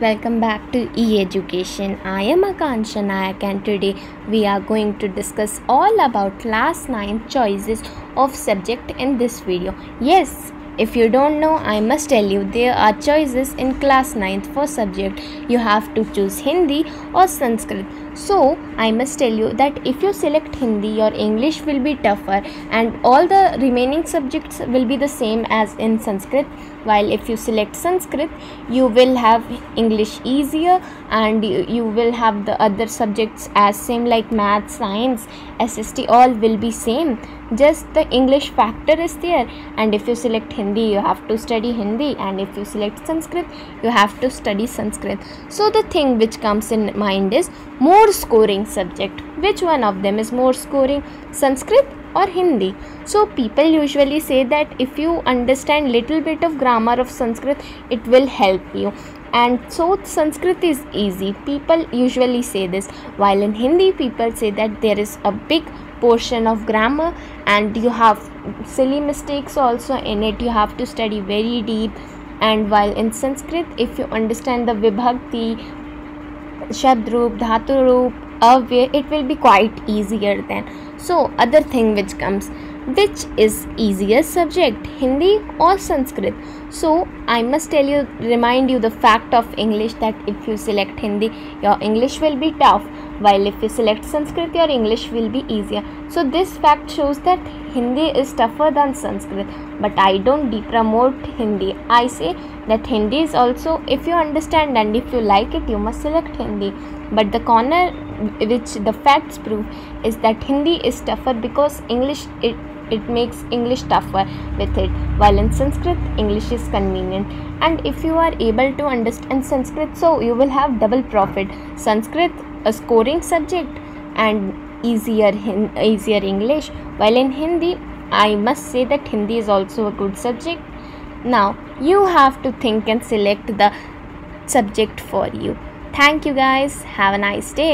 welcome back to e-education. I am Akanksha Nayak and today we are going to discuss all about class 9 choices of subject in this video. Yes, if you don't know, I must tell you there are choices in class 9th for subject. You have to choose Hindi or Sanskrit. So, I must tell you that if you select Hindi, your English will be tougher and all the remaining subjects will be the same as in Sanskrit. While if you select Sanskrit, you will have English easier and you, you will have the other subjects as same like math, science, SST all will be same. Just the English factor is there and if you select Hindi, you have to study Hindi and if you select Sanskrit, you have to study Sanskrit. So the thing which comes in mind is more scoring subject. Which one of them is more scoring? Sanskrit or Hindi. So people usually say that if you understand little bit of grammar of Sanskrit, it will help you. And so Sanskrit is easy. People usually say this. While in Hindi, people say that there is a big portion of grammar and you have silly mistakes also in it. You have to study very deep. And while in Sanskrit, if you understand the Vibhakti, Shabd Roop, Dhatu Roop, Avyay, it will be quite easier then. So, other thing which comes, which is easier subject, Hindi or Sanskrit? So, I must tell you, remind you the fact of English that if you select Hindi, your English will be tough, while if you select Sanskrit, your English will be easier. So, this fact shows that Hindi is tougher than Sanskrit, but I don't depromote Hindi. I say that Hindi is also, if you understand and if you like it, you must select Hindi. But the corner which the facts prove is that Hindi is tougher because English it it makes English tougher with it while in Sanskrit English is convenient. And if you are able to understand Sanskrit so you will have double profit. Sanskrit a scoring subject and easier easier English while in Hindi I must say that Hindi is also a good subject. Now you have to think and select the subject for you. Thank you guys. Have a nice day